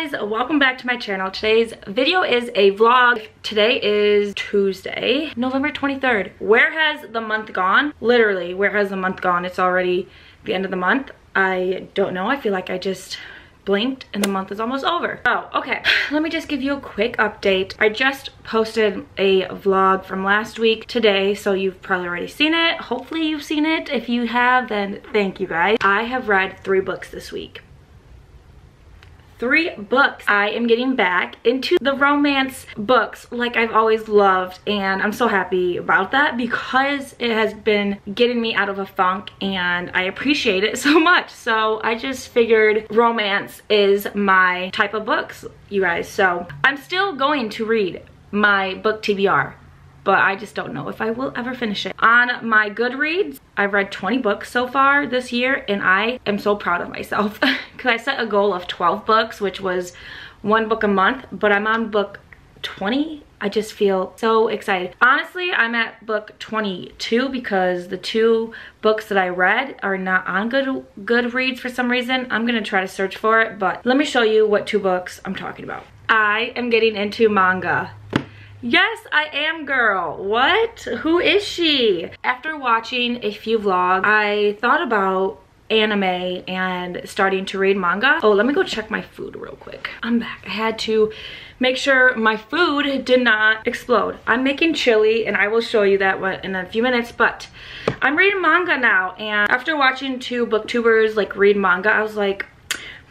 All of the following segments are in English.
guys, welcome back to my channel. Today's video is a vlog. Today is Tuesday, November 23rd. Where has the month gone? Literally, where has the month gone? It's already the end of the month. I don't know, I feel like I just blinked and the month is almost over. Oh, okay. Let me just give you a quick update. I just posted a vlog from last week today, so you've probably already seen it. Hopefully you've seen it. If you have, then thank you guys. I have read three books this week three books. I am getting back into the romance books like I've always loved and I'm so happy about that because it has been getting me out of a funk and I appreciate it so much. So I just figured romance is my type of books, you guys. So I'm still going to read my book TBR but I just don't know if I will ever finish it. On my Goodreads, I've read 20 books so far this year and I am so proud of myself because I set a goal of 12 books, which was one book a month, but I'm on book 20 I just feel so excited. Honestly, I'm at book 22 because the two books that I read are not on good Goodreads for some reason. I'm gonna try to search for it, but let me show you what two books I'm talking about. I am getting into manga. Yes, I am girl. What? Who is she? After watching a few vlogs, I thought about anime and starting to read manga. Oh, let me go check my food real quick. I'm back. I had to make sure my food did not explode. I'm making chili and I will show you that in a few minutes, but I'm reading manga now. And after watching two booktubers like read manga, I was like,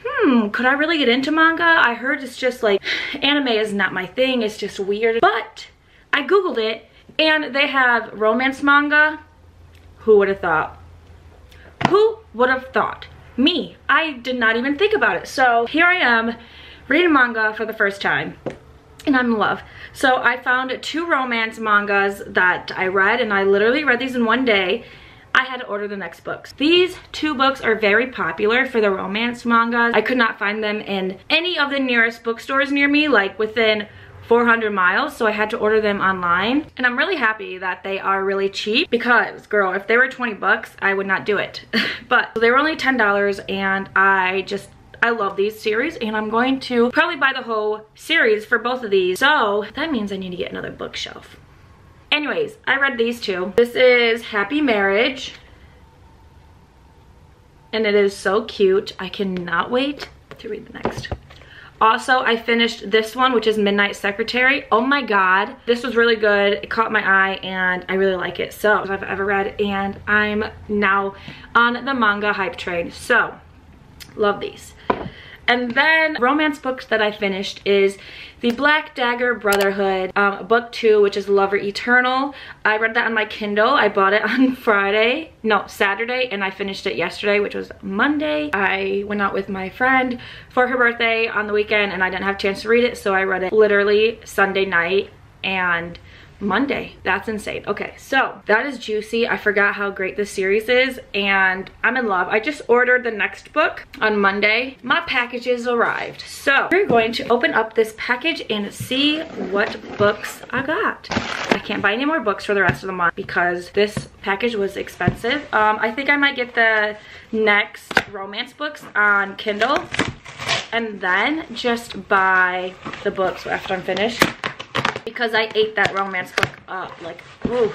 hmm, could I really get into manga? I heard it's just like, anime is not my thing, it's just weird. But I Googled it and they have romance manga. Who would have thought? Who would have thought? Me. I did not even think about it. So here I am reading manga for the first time and I'm in love. So I found two romance mangas that I read and I literally read these in one day I had to order the next books. These two books are very popular for the romance mangas. I could not find them in any of the nearest bookstores near me, like within 400 miles so I had to order them online and I'm really happy that they are really cheap because girl if they were 20 bucks I would not do it but they were only $10 and I just I love these series and I'm going to probably buy the whole series for both of these so that means I need to get another bookshelf Anyways, I read these two. This is Happy Marriage. And it is so cute. I cannot wait to read the next. Also, I finished this one, which is Midnight Secretary. Oh my god, this was really good. It caught my eye and I really like it. So, I've ever read and I'm now on the manga hype train. So, love these. And then romance books that I finished is the Black Dagger Brotherhood, um, book two, which is Lover Eternal. I read that on my Kindle. I bought it on Friday, no, Saturday, and I finished it yesterday, which was Monday. I went out with my friend for her birthday on the weekend and I didn't have a chance to read it, so I read it literally Sunday night and Monday. That's insane. Okay, so that is juicy. I forgot how great this series is and I'm in love. I just ordered the next book on Monday. My packages arrived. So we're going to open up this package and see what books I got. I can't buy any more books for the rest of the month because this package was expensive. Um, I think I might get the next romance books on Kindle and then just buy the books after I'm finished because I ate that romance book up. Like, ooh,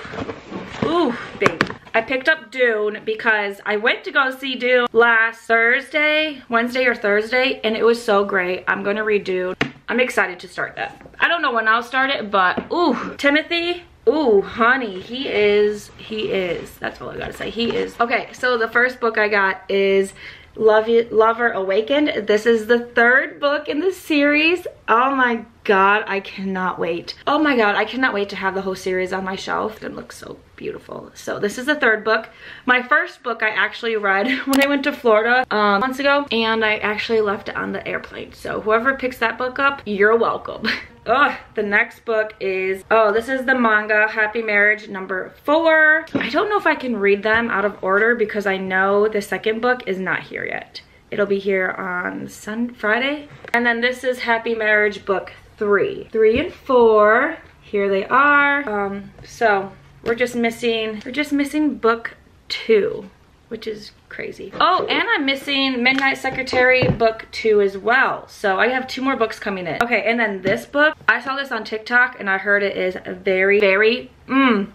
ooh, baby. I picked up Dune because I went to go see Dune last Thursday, Wednesday or Thursday, and it was so great. I'm to read Dune. I'm excited to start that. I don't know when I'll start it, but ooh, Timothy, Ooh, honey, he is, he is. That's all I gotta say, he is. Okay, so the first book I got is Love You, Lover Awakened. This is the third book in the series. Oh my god, I cannot wait. Oh my god, I cannot wait to have the whole series on my shelf. It looks so beautiful. So this is the third book. My first book I actually read when I went to Florida um, months ago and I actually left it on the airplane. So whoever picks that book up, you're welcome. Oh, the next book is, oh, this is the manga Happy Marriage number four. I don't know if I can read them out of order because I know the second book is not here yet. It'll be here on Sun Friday. And then this is Happy Marriage book three. Three and four, here they are. Um, so we're just missing, we're just missing book two which is crazy. Oh, and I'm missing Midnight Secretary book two as well. So I have two more books coming in. Okay, and then this book, I saw this on TikTok and I heard it is very, very, mmm,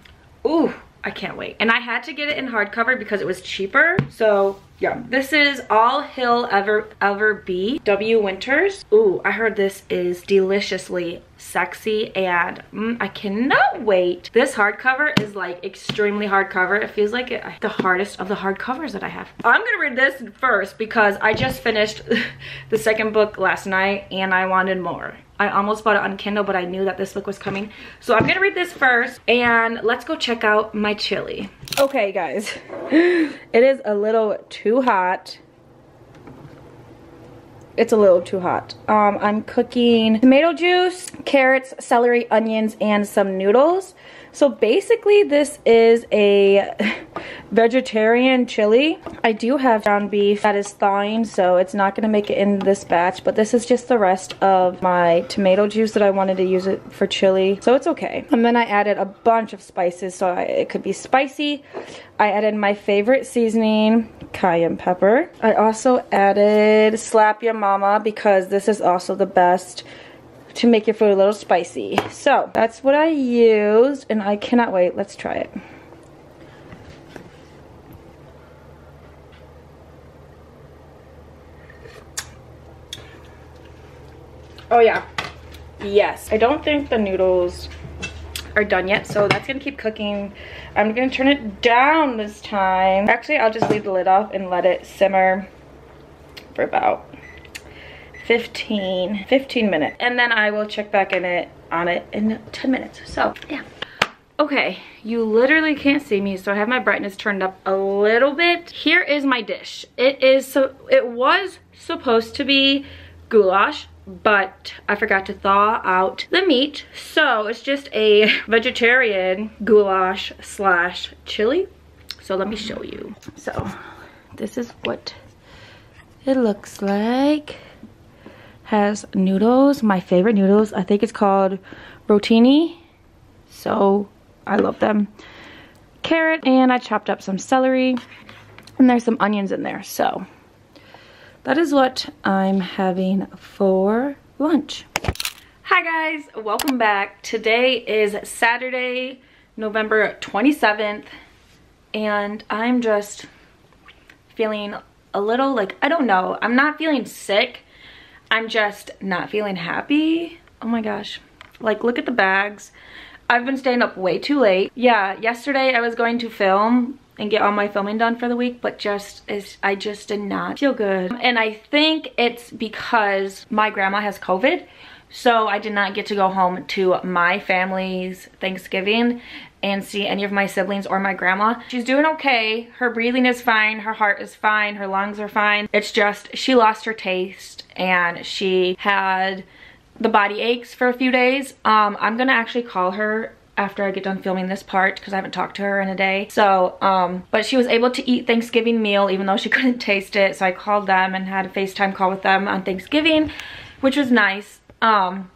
ooh, I can't wait. And I had to get it in hardcover because it was cheaper. So yeah, this is All He'll Ever Ever Be, W. Winters. Ooh, I heard this is deliciously sexy and mm, I cannot wait. This hardcover is like extremely hardcover. It feels like it, the hardest of the hardcovers that I have. I'm gonna read this first because I just finished the second book last night and I wanted more. I almost bought it on Kindle, but I knew that this book was coming. So I'm gonna read this first and let's go check out my chili. Okay guys, it is a little too hot. It's a little too hot. Um, I'm cooking tomato juice, carrots, celery, onions, and some noodles. So basically this is a vegetarian chili. I do have ground beef that is thawing, so it's not gonna make it in this batch, but this is just the rest of my tomato juice that I wanted to use it for chili, so it's okay. And then I added a bunch of spices, so it could be spicy. I added my favorite seasoning, cayenne pepper. I also added Slap Your Mama because this is also the best to make your food a little spicy. So that's what I used and I cannot wait. Let's try it. Oh yeah. Yes. I don't think the noodles are done yet, so that's gonna keep cooking. I'm gonna turn it down this time. Actually, I'll just leave the lid off and let it simmer for about 15, 15 minutes. And then I will check back in it on it in 10 minutes. So yeah. Okay, you literally can't see me, so I have my brightness turned up a little bit. Here is my dish. It is so it was supposed to be goulash, but I forgot to thaw out the meat. So it's just a vegetarian goulash slash chili. So let me show you. So this is what it looks like has noodles, my favorite noodles. I think it's called rotini. So I love them. Carrot and I chopped up some celery and there's some onions in there. So that is what I'm having for lunch. Hi guys, welcome back. Today is Saturday, November 27th and I'm just feeling a little like, I don't know, I'm not feeling sick I'm just not feeling happy. Oh my gosh. Like, look at the bags. I've been staying up way too late. Yeah, yesterday I was going to film and get all my filming done for the week, but just is I just did not feel good. And I think it's because my grandma has COVID, so I did not get to go home to my family's Thanksgiving and see any of my siblings or my grandma. She's doing okay. Her breathing is fine. Her heart is fine. Her lungs are fine. It's just she lost her taste and she had the body aches for a few days. Um, I'm gonna actually call her after I get done filming this part because I haven't talked to her in a day. So, um, but she was able to eat Thanksgiving meal even though she couldn't taste it. So I called them and had a FaceTime call with them on Thanksgiving, which was nice. Um,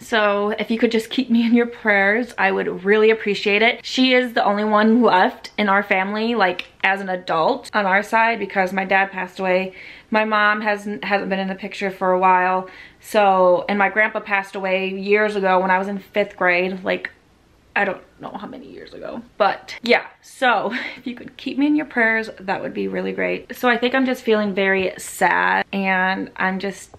so if you could just keep me in your prayers, I would really appreciate it. She is the only one left in our family, like as an adult on our side because my dad passed away. My mom hasn't, hasn't been in the picture for a while. So, and my grandpa passed away years ago when I was in fifth grade, like I don't know how many years ago. But yeah, so if you could keep me in your prayers, that would be really great. So I think I'm just feeling very sad and I'm just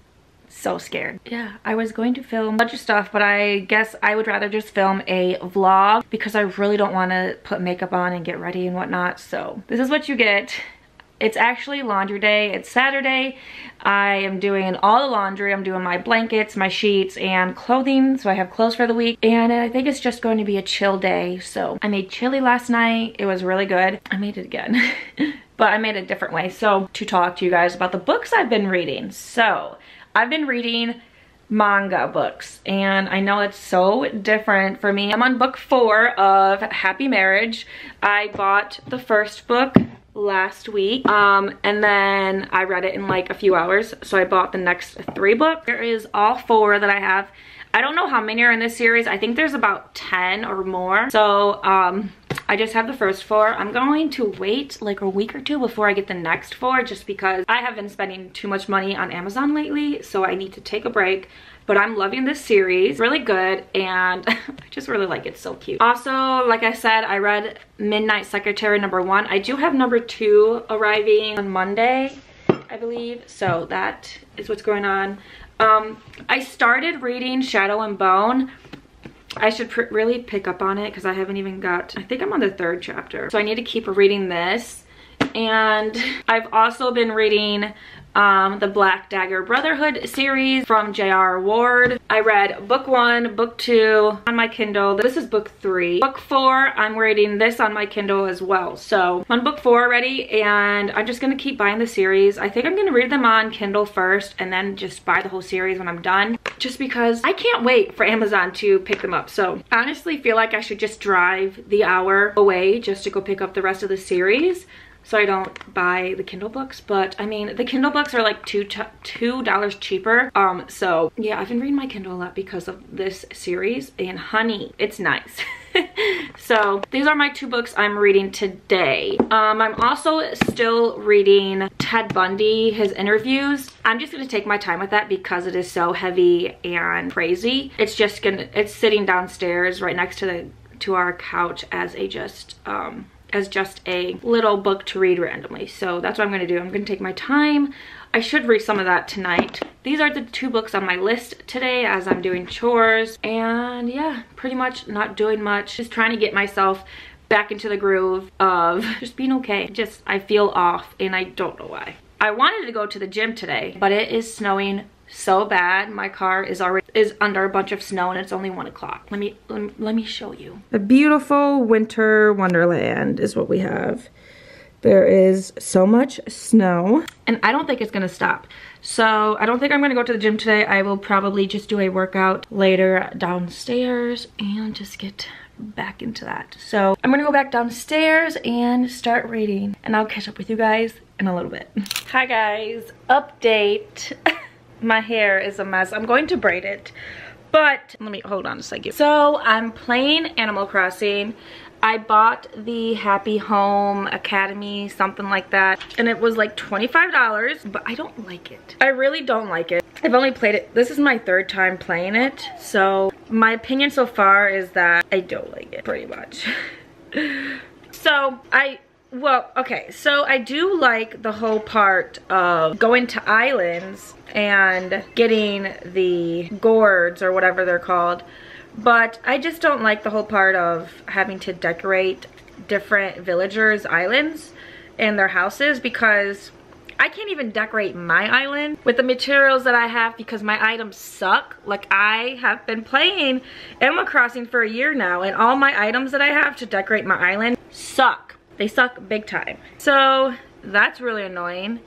so scared. Yeah, I was going to film a bunch of stuff, but I guess I would rather just film a vlog because I really don't want to put makeup on and get ready and whatnot. So this is what you get. It's actually laundry day. It's Saturday. I am doing all the laundry. I'm doing my blankets, my sheets, and clothing. So I have clothes for the week. And I think it's just going to be a chill day. So I made chili last night. It was really good. I made it again. but I made it a different way. So to talk to you guys about the books I've been reading. So I've been reading manga books and I know it's so different for me. I'm on book four of Happy Marriage. I bought the first book last week um, and then I read it in like a few hours so I bought the next three books. There is all four that I have. I don't know how many are in this series. I think there's about 10 or more. So um, I just have the first four. I'm going to wait like a week or two before I get the next four just because I have been spending too much money on Amazon lately. So I need to take a break but I'm loving this series. Really good and I just really like it. So cute. Also, like I said, I read Midnight Secretary number one. I do have number two arriving on Monday, I believe. So that is what's going on. Um, I started reading Shadow and Bone. I should really pick up on it because I haven't even got, I think I'm on the third chapter. So I need to keep reading this. And I've also been reading um, the Black Dagger Brotherhood series from J.R. Ward. I read book one, book two on my Kindle. This is book three. Book four, I'm reading this on my Kindle as well. So I'm on book four already and I'm just gonna keep buying the series. I think I'm gonna read them on Kindle first and then just buy the whole series when I'm done. Just because I can't wait for Amazon to pick them up. So I honestly feel like I should just drive the hour away just to go pick up the rest of the series so I don't buy the Kindle books. But I mean, the Kindle books are like two two dollars cheaper. Um, so yeah, I've been reading my Kindle a lot because of this series. And honey, it's nice. so these are my two books I'm reading today. Um, I'm also still reading Ted Bundy, his interviews. I'm just gonna take my time with that because it is so heavy and crazy. It's just gonna, it's sitting downstairs right next to the to our couch as a just um as just a little book to read randomly. So that's what I'm gonna do. I'm gonna take my time. I should read some of that tonight. These are the two books on my list today as I'm doing chores. And yeah, pretty much not doing much. Just trying to get myself back into the groove of just being okay. Just, I feel off and I don't know why. I wanted to go to the gym today, but it is snowing so bad. My car is already is under a bunch of snow and it's only one o'clock. Let me, let me let me show you. A beautiful winter wonderland is what we have. There is so much snow and I don't think it's gonna stop. So I don't think I'm gonna go to the gym today. I will probably just do a workout later downstairs and just get back into that. So I'm gonna go back downstairs and start reading and I'll catch up with you guys in a little bit. Hi guys, update. my hair is a mess. I'm going to braid it. But let me hold on a second. So I'm playing Animal Crossing. I bought the Happy Home Academy, something like that. And it was like $25, but I don't like it. I really don't like it. I've only played it, this is my third time playing it. So my opinion so far is that I don't like it pretty much. so I well, okay, so I do like the whole part of going to islands and getting the gourds or whatever they're called. But I just don't like the whole part of having to decorate different villagers' islands and their houses because I can't even decorate my island with the materials that I have because my items suck. Like I have been playing Animal Crossing for a year now and all my items that I have to decorate my island suck. They suck big time. So that's really annoying.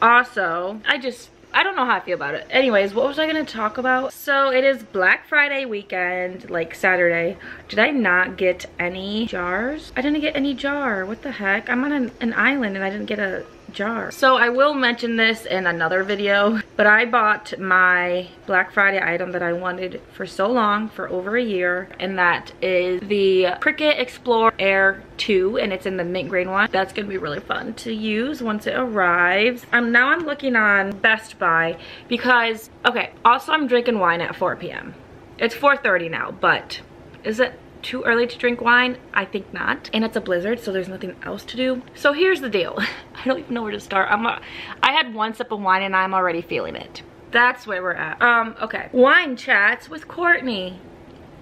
Also, I just, I don't know how I feel about it. Anyways, what was I gonna talk about? So it is Black Friday weekend, like Saturday. Did I not get any jars? I didn't get any jar, what the heck? I'm on an, an island and I didn't get a jar. So I will mention this in another video, but I bought my Black Friday item that I wanted for so long, for over a year, and that is the Cricut Explore Air 2, and it's in the mint green one. That's gonna be really fun to use once it arrives. Um, now I'm looking on Best Buy because, okay, also I'm drinking wine at 4 p.m. It's 4.30 now, but is it too early to drink wine? I think not. And it's a blizzard, so there's nothing else to do. So here's the deal. I don't even know where to start. I'm a, I had one sip of wine and I'm already feeling it. That's where we're at. Um, okay. Wine chats with Kourttney.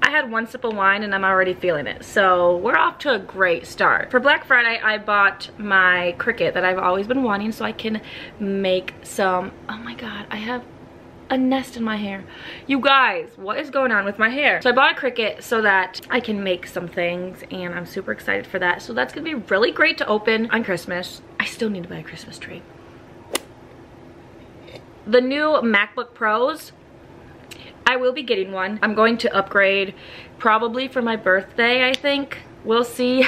I had one sip of wine and I'm already feeling it. So we're off to a great start. For Black Friday, I bought my Cricut that I've always been wanting so I can make some, oh my God, I have a nest in my hair. You guys, what is going on with my hair? So I bought a Cricut so that I can make some things and I'm super excited for that. So that's gonna be really great to open on Christmas. I still need to buy a Christmas tree. The new MacBook Pros, I will be getting one. I'm going to upgrade probably for my birthday, I think we'll see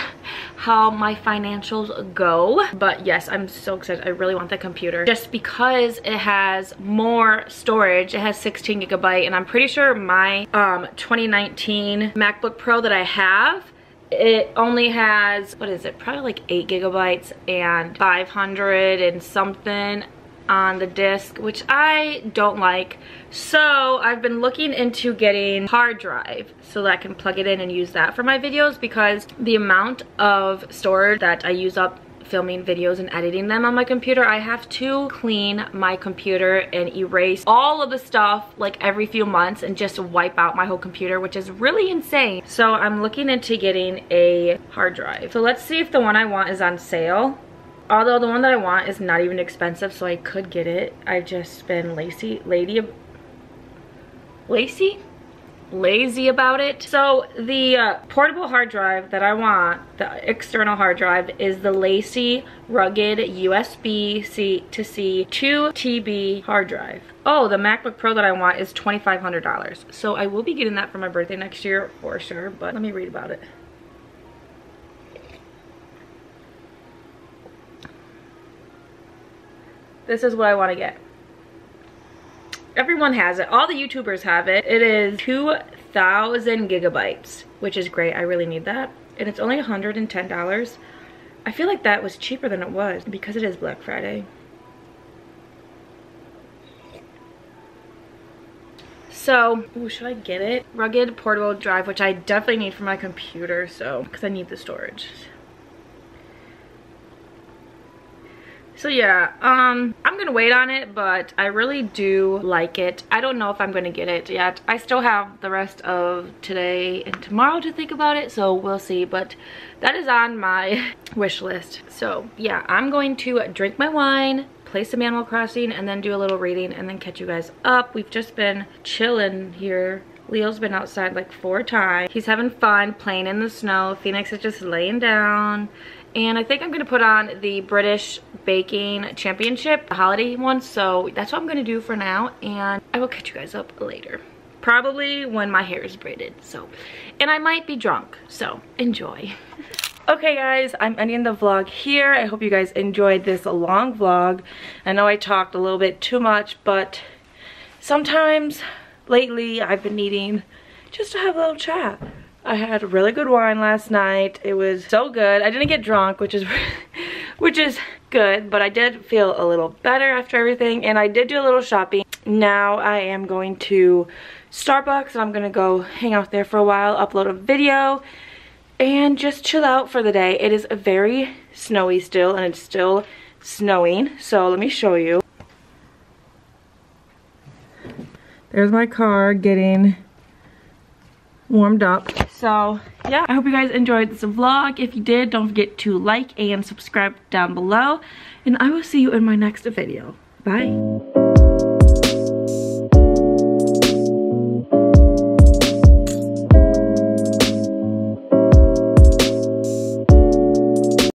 how my financials go. But yes, I'm so excited. I really want the computer just because it has more storage. It has 16 gigabyte and I'm pretty sure my um, 2019 MacBook Pro that I have it only has what is it probably like eight gigabytes and 500 and something on the disc which I don't like so I've been looking into getting hard drive so that I can plug it in and use that for my videos because the amount of storage that I use up filming videos and editing them on my computer, I have to clean my computer and erase all of the stuff like every few months and just wipe out my whole computer, which is really insane. So I'm looking into getting a hard drive. So let's see if the one I want is on sale. Although the one that I want is not even expensive, so I could get it. I've just been lazy, lady, lazy? lazy about it. So the uh, portable hard drive that I want, the external hard drive, is the LaCie Rugged USB-C to C 2 TB hard drive. Oh, the MacBook Pro that I want is $2,500. So I will be getting that for my birthday next year for sure, but let me read about it. This is what I want to get. Everyone has it. All the youtubers have it. It is 2,000 gigabytes which is great. I really need that. And it's only 110 dollars. I feel like that was cheaper than it was because it is black friday. So, ooh, should I get it? Rugged portable drive, which I definitely need for my computer, so, because I need the storage. So yeah, um, I'm gonna wait on it, but I really do like it. I don't know if I'm gonna get it yet. I still have the rest of today and tomorrow to think about it, so we'll see. But that is on my wish list. So yeah, I'm going to drink my wine, play some Animal Crossing, and then do a little reading, and then catch you guys up. We've just been chilling here Leo's been outside like four times. He's having fun playing in the snow. Phoenix is just laying down. And I think I'm going to put on the British Baking Championship, the holiday one. So that's what I'm going to do for now. And I will catch you guys up later. Probably when my hair is braided. So, and I might be drunk. So enjoy. Okay guys, I'm ending the vlog here. I hope you guys enjoyed this long vlog. I know I talked a little bit too much, but sometimes lately I've been needing just to have a little chat. I had really good wine last night. It was so good. I didn't get drunk, which is which is good, but I did feel a little better after everything and I did do a little shopping. Now I am going to Starbucks and I'm gonna go hang out there for a while, upload a video and just chill out for the day. It is very snowy still and it's still snowing. So let me show you. There's my car getting warmed up. So yeah, I hope you guys enjoyed this vlog. If you did, don't forget to like and subscribe down below. And I will see you in my next video. Bye.